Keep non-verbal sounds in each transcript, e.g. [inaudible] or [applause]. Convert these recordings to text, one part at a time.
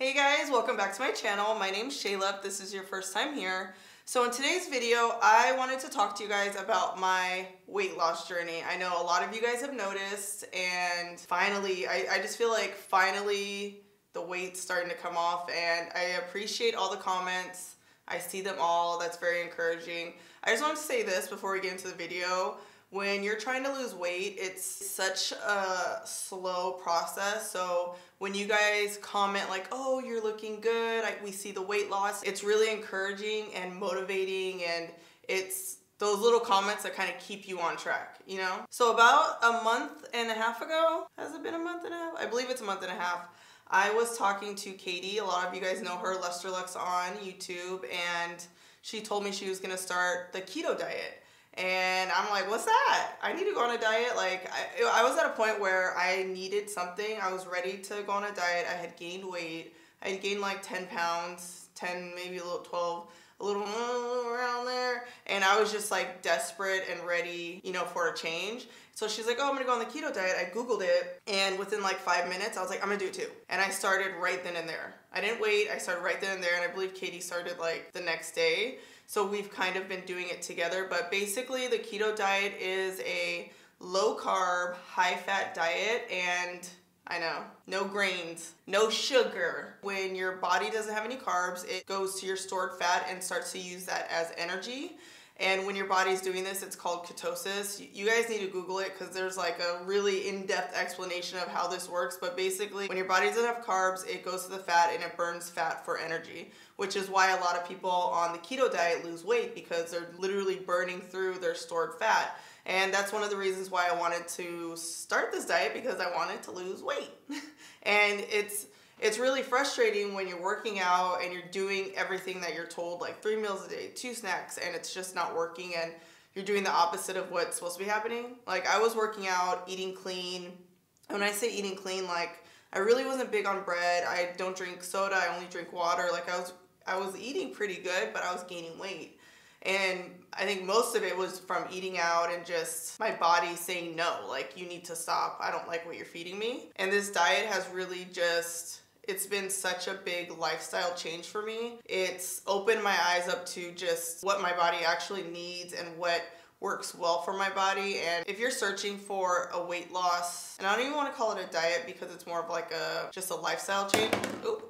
Hey guys, welcome back to my channel. My name's Shayla. This is your first time here. So in today's video, I wanted to talk to you guys about my weight loss journey. I know a lot of you guys have noticed and finally, I, I just feel like finally the weight's starting to come off and I appreciate all the comments. I see them all. That's very encouraging. I just want to say this before we get into the video when you're trying to lose weight, it's such a slow process. So when you guys comment like, oh, you're looking good, I, we see the weight loss, it's really encouraging and motivating and it's those little comments that kind of keep you on track, you know? So about a month and a half ago, has it been a month and a half? I believe it's a month and a half. I was talking to Katie. A lot of you guys know her, Lustrelux on YouTube, and she told me she was gonna start the keto diet. And I'm like, what's that? I need to go on a diet. Like, I, I was at a point where I needed something. I was ready to go on a diet. I had gained weight. I had gained like 10 pounds, 10, maybe a little 12, a little around there. And I was just like desperate and ready, you know, for a change. So she's like, oh, I'm gonna go on the keto diet. I Googled it, and within like five minutes, I was like, I'm gonna do it too. And I started right then and there. I didn't wait, I started right then and there, and I believe Katie started like the next day. So we've kind of been doing it together. But basically, the keto diet is a low carb, high fat diet, and I know, no grains, no sugar. When your body doesn't have any carbs, it goes to your stored fat and starts to use that as energy. And when your body's doing this, it's called ketosis. You guys need to Google it because there's like a really in-depth explanation of how this works. But basically, when your body doesn't have carbs, it goes to the fat and it burns fat for energy, which is why a lot of people on the keto diet lose weight because they're literally burning through their stored fat. And that's one of the reasons why I wanted to start this diet because I wanted to lose weight. [laughs] and it's it's really frustrating when you're working out and you're doing everything that you're told, like three meals a day, two snacks, and it's just not working and you're doing the opposite of what's supposed to be happening. Like I was working out, eating clean. When I say eating clean, like I really wasn't big on bread. I don't drink soda. I only drink water. Like I was I was eating pretty good, but I was gaining weight. And I think most of it was from eating out and just my body saying no, like you need to stop. I don't like what you're feeding me. And this diet has really just it's been such a big lifestyle change for me. It's opened my eyes up to just what my body actually needs and what works well for my body. And if you're searching for a weight loss and I don't even want to call it a diet because it's more of like a just a lifestyle change. Ooh,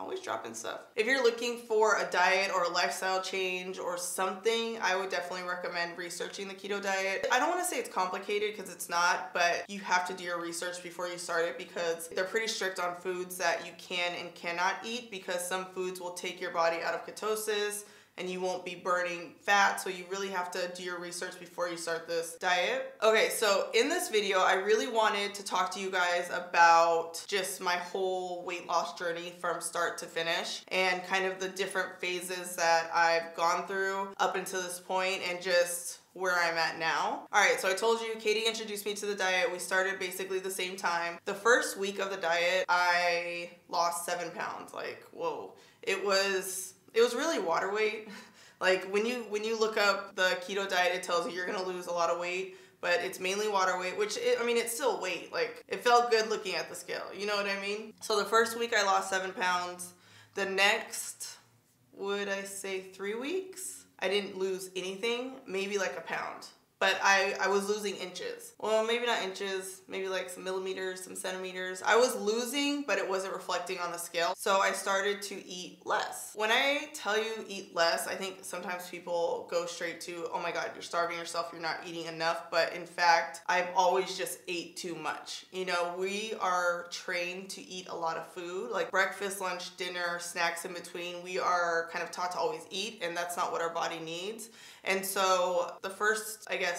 always dropping stuff. If you're looking for a diet or a lifestyle change or something, I would definitely recommend researching the keto diet. I don't want to say it's complicated because it's not, but you have to do your research before you start it because they're pretty strict on foods that you can and cannot eat because some foods will take your body out of ketosis and you won't be burning fat. So you really have to do your research before you start this diet. Okay, so in this video, I really wanted to talk to you guys about just my whole weight loss journey from start to finish and kind of the different phases that I've gone through up until this point and just where I'm at now. All right, so I told you Katie introduced me to the diet. We started basically the same time. The first week of the diet, I lost seven pounds. Like, whoa. It was it was really water weight. [laughs] like when you when you look up the keto diet, it tells you you're gonna lose a lot of weight, but it's mainly water weight. Which it, I mean, it's still weight. Like it felt good looking at the scale. You know what I mean? So the first week I lost seven pounds. The next, would I say three weeks? I didn't lose anything, maybe like a pound but I, I was losing inches. Well, maybe not inches, maybe like some millimeters, some centimeters. I was losing, but it wasn't reflecting on the scale. So I started to eat less. When I tell you eat less, I think sometimes people go straight to, oh my God, you're starving yourself, you're not eating enough. But in fact, I've always just ate too much. You know, we are trained to eat a lot of food, like breakfast, lunch, dinner, snacks in between. We are kind of taught to always eat, and that's not what our body needs. And so the first, I guess,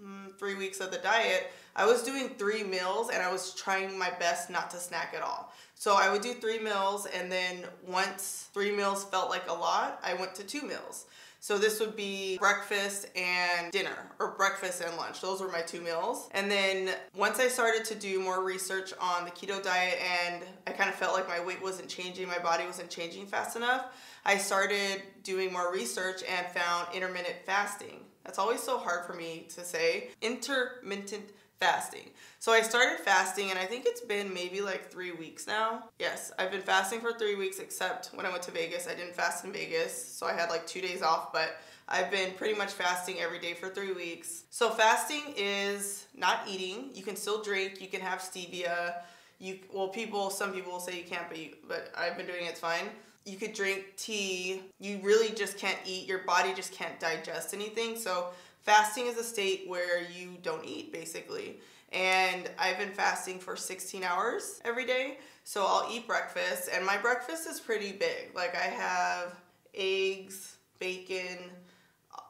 mm, three weeks of the diet, I was doing three meals and I was trying my best not to snack at all. So I would do three meals and then once three meals felt like a lot, I went to two meals. So this would be breakfast and dinner or breakfast and lunch. Those were my two meals. And then once I started to do more research on the keto diet and I kind of felt like my weight wasn't changing, my body wasn't changing fast enough, I started doing more research and found intermittent fasting. That's always so hard for me to say. Intermittent fasting. So I started fasting and I think it's been maybe like three weeks now. Yes, I've been fasting for three weeks except when I went to Vegas. I didn't fast in Vegas, so I had like two days off, but I've been pretty much fasting every day for three weeks. So fasting is not eating. You can still drink, you can have stevia. You well people some people will say you can't, but you, but I've been doing it, it's fine you could drink tea. You really just can't eat. Your body just can't digest anything. So fasting is a state where you don't eat basically. And I've been fasting for 16 hours every day. So I'll eat breakfast and my breakfast is pretty big. Like I have eggs, bacon,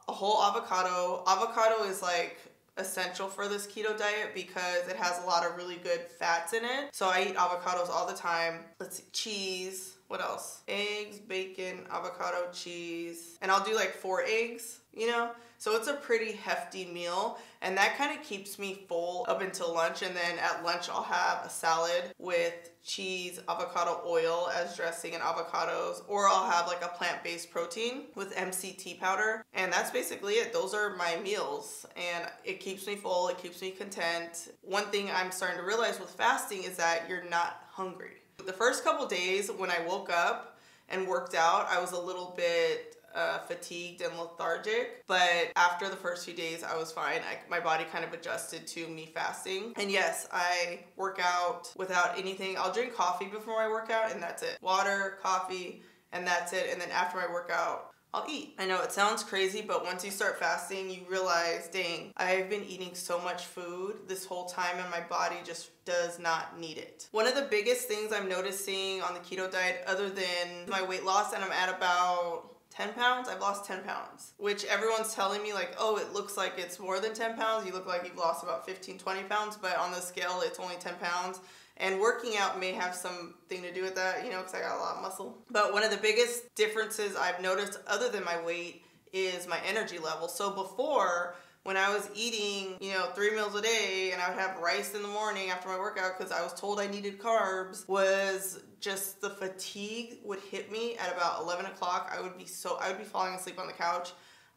a whole avocado. Avocado is like essential for this keto diet because it has a lot of really good fats in it. So I eat avocados all the time. Let's see, cheese, what else? Eggs, bacon, avocado, cheese. And I'll do like four eggs, you know? So it's a pretty hefty meal and that kind of keeps me full up until lunch. And then at lunch, I'll have a salad with cheese, avocado oil as dressing and avocados, or I'll have like a plant-based protein with MCT powder. And that's basically it. Those are my meals and it keeps me full, it keeps me content. One thing I'm starting to realize with fasting is that you're not hungry. The first couple days when I woke up and worked out, I was a little bit uh, fatigued and lethargic. But after the first few days, I was fine. I, my body kind of adjusted to me fasting. And yes, I work out without anything. I'll drink coffee before I work out, and that's it. Water, coffee, and that's it. And then after my workout, I'll eat. I know it sounds crazy, but once you start fasting, you realize, dang, I've been eating so much food this whole time and my body just does not need it. One of the biggest things I'm noticing on the keto diet, other than my weight loss, and I'm at about 10 pounds, I've lost 10 pounds, which everyone's telling me like, oh, it looks like it's more than 10 pounds. You look like you've lost about 15, 20 pounds, but on the scale, it's only 10 pounds. And working out may have something to do with that, you know, because I got a lot of muscle. But one of the biggest differences I've noticed, other than my weight, is my energy level. So before, when I was eating, you know, three meals a day and I would have rice in the morning after my workout because I was told I needed carbs, was just the fatigue would hit me at about 11 o'clock. I would be so, I would be falling asleep on the couch.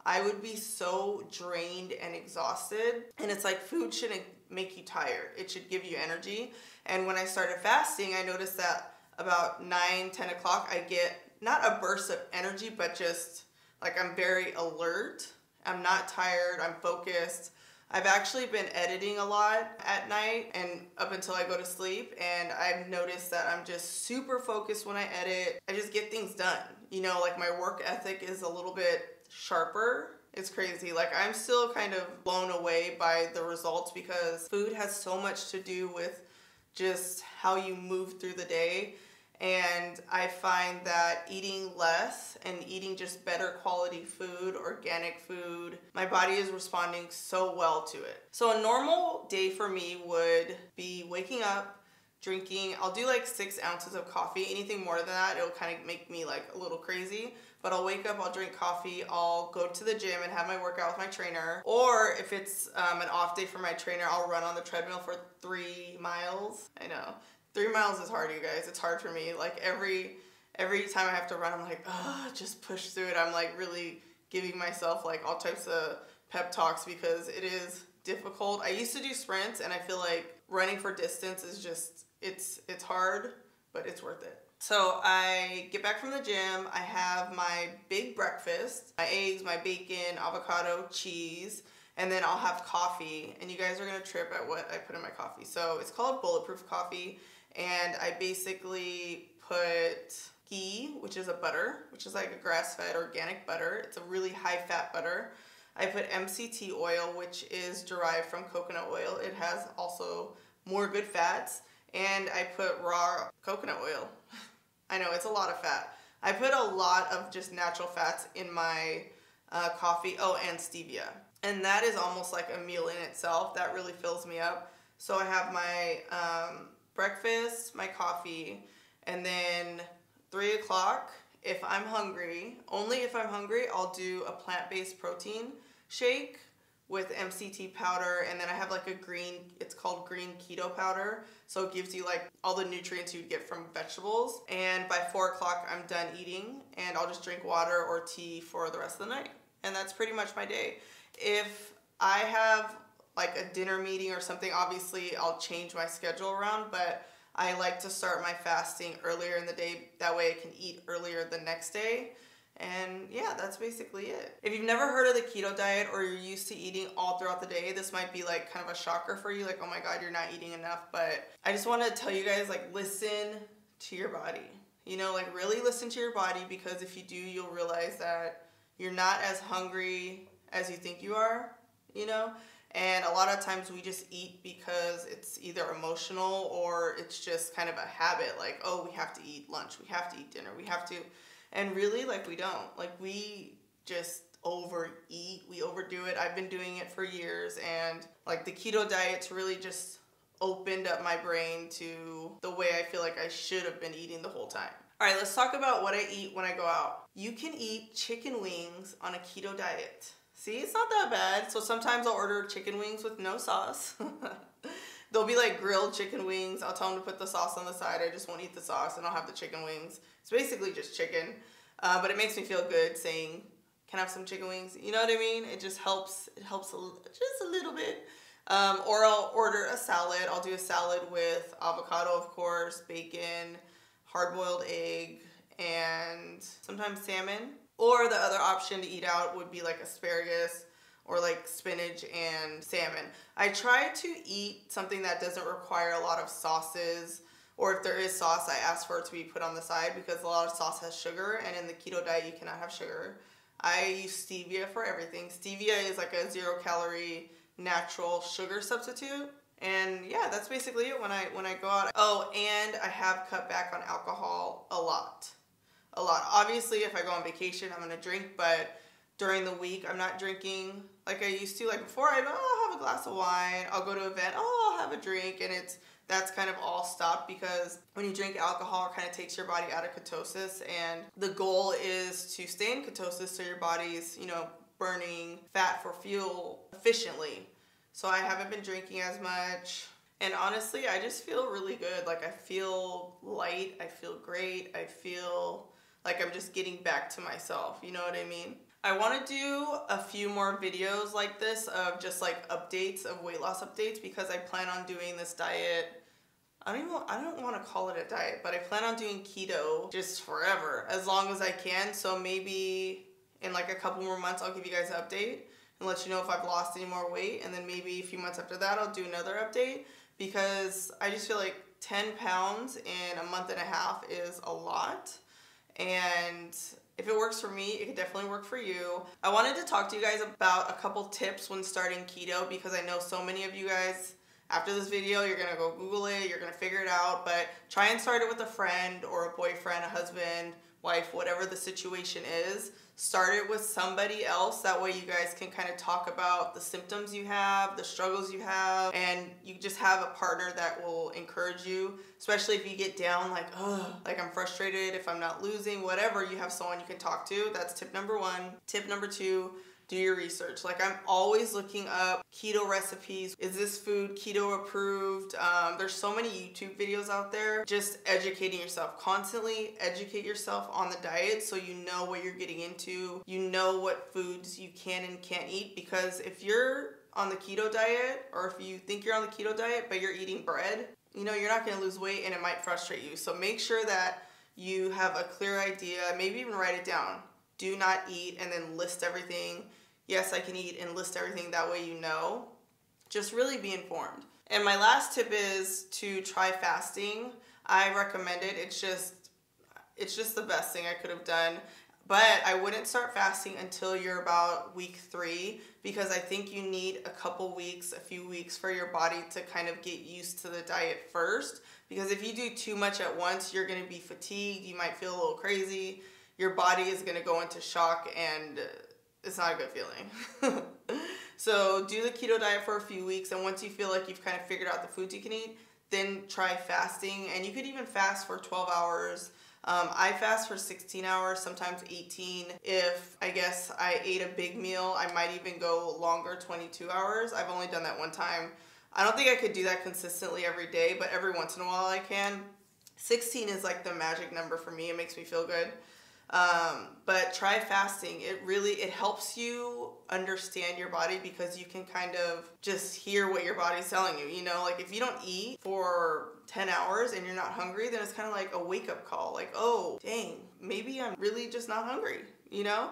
I would be so drained and exhausted. And it's like food shouldn't make you tired, it should give you energy. And when I started fasting, I noticed that about 9, 10 o'clock, I get not a burst of energy, but just like I'm very alert. I'm not tired, I'm focused. I've actually been editing a lot at night and up until I go to sleep and I've noticed that I'm just super focused when I edit. I just get things done. You know, like my work ethic is a little bit sharper. It's crazy. Like I'm still kind of blown away by the results because food has so much to do with just how you move through the day. And I find that eating less and eating just better quality food, organic food, my body is responding so well to it. So, a normal day for me would be waking up, drinking, I'll do like six ounces of coffee. Anything more than that, it'll kind of make me like a little crazy but I'll wake up, I'll drink coffee, I'll go to the gym and have my workout with my trainer. Or if it's um, an off day for my trainer, I'll run on the treadmill for three miles. I know. Three miles is hard, you guys. It's hard for me. Like every every time I have to run, I'm like, oh, just push through it. I'm like really giving myself like all types of pep talks because it is difficult. I used to do sprints and I feel like running for distance is just it's it's hard, but it's worth it. So I get back from the gym, I have my big breakfast, my eggs, my bacon, avocado, cheese, and then I'll have coffee. And you guys are gonna trip at what I put in my coffee. So it's called Bulletproof Coffee, and I basically put ghee, which is a butter, which is like a grass-fed organic butter. It's a really high-fat butter. I put MCT oil, which is derived from coconut oil. It has also more good fats. And I put raw coconut oil. [laughs] I know it's a lot of fat. I put a lot of just natural fats in my uh, coffee. Oh, and stevia. And that is almost like a meal in itself. That really fills me up. So I have my um, breakfast, my coffee, and then three o'clock, if I'm hungry, only if I'm hungry, I'll do a plant-based protein shake with MCT powder and then I have like a green, it's called green keto powder. So it gives you like all the nutrients you'd get from vegetables. And by four o'clock, I'm done eating and I'll just drink water or tea for the rest of the night. And that's pretty much my day. If I have like a dinner meeting or something, obviously I'll change my schedule around, but I like to start my fasting earlier in the day. That way I can eat earlier the next day. And yeah, that's basically it. If you've never heard of the keto diet or you're used to eating all throughout the day, this might be like kind of a shocker for you. Like, oh my God, you're not eating enough. But I just want to tell you guys, like, listen to your body. You know, like, really listen to your body because if you do, you'll realize that you're not as hungry as you think you are, you know? And a lot of times we just eat because it's either emotional or it's just kind of a habit. Like, oh, we have to eat lunch, we have to eat dinner, we have to and really, like, we don't. Like, we just overeat, we overdo it. I've been doing it for years, and like, the keto diet's really just opened up my brain to the way I feel like I should have been eating the whole time. All right, let's talk about what I eat when I go out. You can eat chicken wings on a keto diet. See, it's not that bad. So sometimes I'll order chicken wings with no sauce. [laughs] They'll be like grilled chicken wings. I'll tell them to put the sauce on the side. I just won't eat the sauce and I'll have the chicken wings. It's basically just chicken, uh, but it makes me feel good saying, "Can I have some chicken wings?" You know what I mean? It just helps. It helps a, just a little bit. Um, or I'll order a salad. I'll do a salad with avocado, of course, bacon, hard-boiled egg, and sometimes salmon. Or the other option to eat out would be like asparagus or like spinach and salmon. I try to eat something that doesn't require a lot of sauces or if there is sauce, I ask for it to be put on the side because a lot of sauce has sugar, and in the keto diet, you cannot have sugar. I use stevia for everything. Stevia is like a zero calorie natural sugar substitute. And yeah, that's basically it when I when I go out. Oh, and I have cut back on alcohol a lot. A lot. Obviously, if I go on vacation, I'm going to drink, but during the week, I'm not drinking like I used to. Like before, I'd oh, have a glass of wine. I'll go to an event. Oh, I'll have a drink, and it's that's kind of all stopped because when you drink alcohol, it kind of takes your body out of ketosis, and the goal is to stay in ketosis so your body's, you know, burning fat for fuel efficiently. So I haven't been drinking as much. And honestly, I just feel really good. Like I feel light, I feel great, I feel like I'm just getting back to myself. You know what I mean? I want to do a few more videos like this of just like updates of weight loss updates because I plan on doing this diet. I don't even I don't want to call it a diet, but I plan on doing keto just forever as long as I can. So maybe in like a couple more months I'll give you guys an update and let you know if I've lost any more weight and then maybe a few months after that I'll do another update because I just feel like 10 pounds in a month and a half is a lot and if it works for me, it could definitely work for you. I wanted to talk to you guys about a couple tips when starting keto because I know so many of you guys after this video, you're gonna go Google it, you're gonna figure it out, but try and start it with a friend or a boyfriend, a husband, wife, whatever the situation is start it with somebody else. That way you guys can kind of talk about the symptoms you have, the struggles you have, and you just have a partner that will encourage you, especially if you get down like, oh, like I'm frustrated, if I'm not losing, whatever, you have someone you can talk to. That's tip number one. Tip number two, do your research. Like I'm always looking up keto recipes. Is this food keto approved? Um, there's so many YouTube videos out there. Just educating yourself. Constantly educate yourself on the diet so you know what you're getting into. You know what foods you can and can't eat because if you're on the keto diet or if you think you're on the keto diet but you're eating bread, you know, you're not going to lose weight and it might frustrate you. So make sure that you have a clear idea, maybe even write it down. Do not eat and then list everything yes, I can eat and list everything. That way you know. Just really be informed. And my last tip is to try fasting. I recommend it. It's just it's just the best thing I could have done. But I wouldn't start fasting until you're about week three because I think you need a couple weeks, a few weeks for your body to kind of get used to the diet first. Because if you do too much at once, you're gonna be fatigued, you might feel a little crazy, your body is gonna go into shock and it's not a good feeling. [laughs] so do the keto diet for a few weeks, and once you feel like you've kind of figured out the foods you can eat, then try fasting. And you could even fast for 12 hours. Um, I fast for 16 hours, sometimes 18. If I guess I ate a big meal, I might even go longer, 22 hours. I've only done that one time. I don't think I could do that consistently every day, but every once in a while I can. 16 is like the magic number for me. It makes me feel good. Um, but try fasting. It really it helps you understand your body because you can kind of just hear what your body's telling you. You know, like if you don't eat for 10 hours and you're not hungry, then it's kind of like a wake up call. Like, oh, dang, maybe I'm really just not hungry, you know?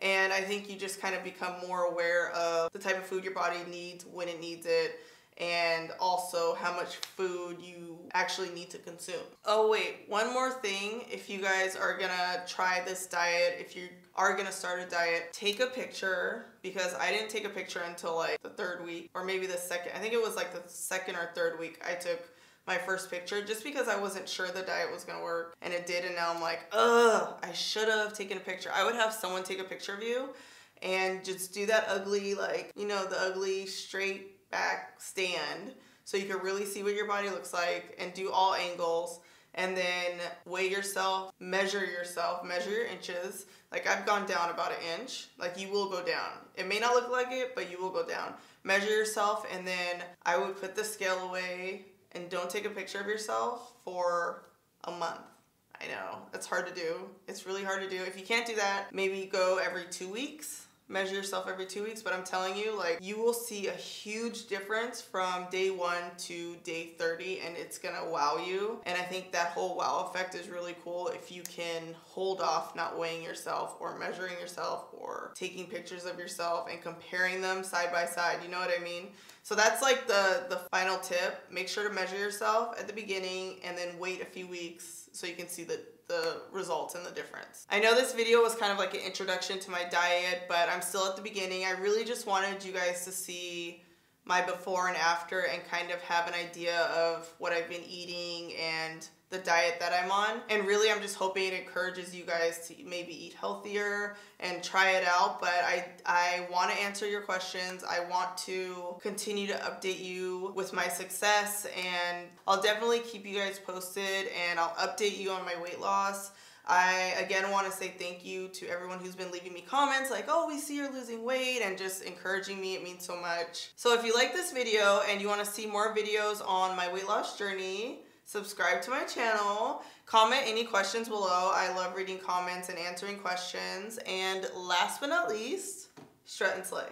And I think you just kind of become more aware of the type of food your body needs, when it needs it, and also how much food you actually need to consume. Oh wait, one more thing. If you guys are gonna try this diet, if you are gonna start a diet, take a picture because I didn't take a picture until like the third week or maybe the second. I think it was like the second or third week I took my first picture just because I wasn't sure the diet was gonna work and it did and now I'm like, ugh, I should have taken a picture. I would have someone take a picture of you and just do that ugly, like, you know, the ugly straight back stand so you can really see what your body looks like and do all angles and then weigh yourself, measure yourself, measure your inches. Like I've gone down about an inch. Like you will go down. It may not look like it, but you will go down. Measure yourself and then I would put the scale away and don't take a picture of yourself for a month. I know, it's hard to do. It's really hard to do. If you can't do that, maybe go every two weeks measure yourself every two weeks, but I'm telling you, like, you will see a huge difference from day one to day 30, and it's gonna wow you. And I think that whole wow effect is really cool if you can hold off not weighing yourself or measuring yourself or taking pictures of yourself and comparing them side by side. You know what I mean? So that's like the, the final tip. Make sure to measure yourself at the beginning and then wait a few weeks so you can see the the results and the difference. I know this video was kind of like an introduction to my diet, but I'm still at the beginning. I really just wanted you guys to see my before and after and kind of have an idea of what I've been eating and the diet that I'm on. And really, I'm just hoping it encourages you guys to maybe eat healthier and try it out. But I, I want to answer your questions. I want to continue to update you with my success. And I'll definitely keep you guys posted and I'll update you on my weight loss. I again want to say thank you to everyone who's been leaving me comments like, oh, we see you're losing weight and just encouraging me. It means so much. So if you like this video and you want to see more videos on my weight loss journey, subscribe to my channel, comment any questions below. I love reading comments and answering questions. And last but not least, strut and slay.